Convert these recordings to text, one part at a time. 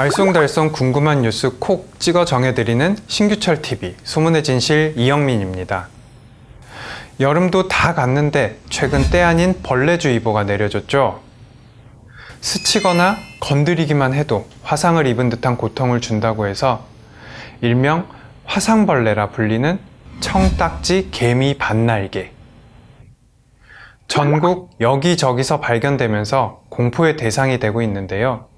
알쏭달쏭 궁금한 뉴스 콕 찍어 정해드리는 신규철 TV 소문의 진실 이영민입니다. 여름도 다 갔는데 최근 때 아닌 벌레주의보가 내려졌죠. 스치거나 건드리기만 해도 화상을 입은 듯한 고통을 준다고 해서 일명 화상벌레라 불리는 청딱지 개미 반날개. 전국 여기저기서 발견되면서 공포의 대상이 되고 있는데요.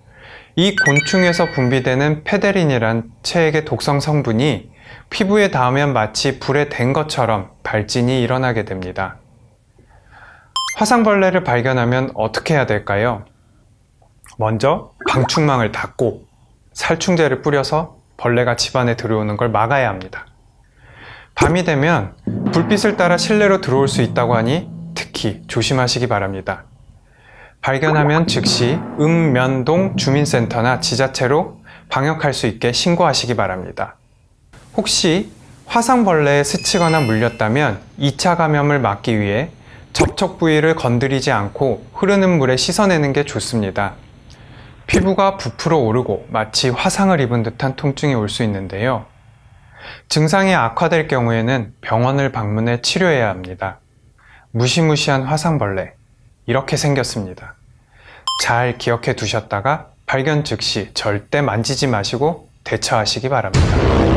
이 곤충에서 분비되는 페데린이란 체액의 독성 성분이 피부에 닿으면 마치 불에 댄 것처럼 발진이 일어나게 됩니다. 화상벌레를 발견하면 어떻게 해야 될까요? 먼저 방충망을 닫고 살충제를 뿌려서 벌레가 집안에 들어오는 걸 막아야 합니다. 밤이 되면 불빛을 따라 실내로 들어올 수 있다고 하니 특히 조심하시기 바랍니다. 발견하면 즉시 읍면동 주민센터나 지자체로 방역할 수 있게 신고하시기 바랍니다. 혹시 화상벌레에 스치거나 물렸다면 2차 감염을 막기 위해 접촉 부위를 건드리지 않고 흐르는 물에 씻어내는 게 좋습니다. 피부가 부풀어 오르고 마치 화상을 입은 듯한 통증이 올 수 있는데요. 증상이 악화될 경우에는 병원을 방문해 치료해야 합니다. 무시무시한 화상벌레, 이렇게 생겼습니다. 잘 기억해 두셨다가 발견 즉시 절대 만지지 마시고 대처하시기 바랍니다.